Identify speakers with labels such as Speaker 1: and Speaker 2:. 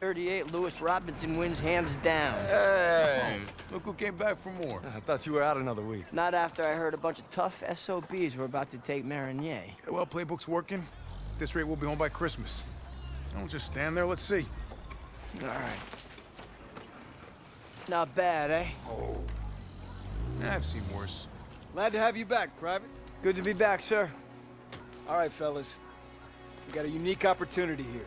Speaker 1: 38, Louis Robinson wins hands down.
Speaker 2: Hey!
Speaker 3: Look who came back for more.
Speaker 4: I thought you were out another week.
Speaker 1: Not after I heard a bunch of tough SOBs were about to take Marigny.
Speaker 3: Yeah, well, playbook's working. At this rate, we'll be home by Christmas. Don't just stand there. Let's see.
Speaker 1: All right. Not bad, eh?
Speaker 3: Yeah, I've seen worse.
Speaker 5: Glad to have you back, Private.
Speaker 1: Good to be back, sir.
Speaker 5: All right, fellas. We got a unique opportunity here.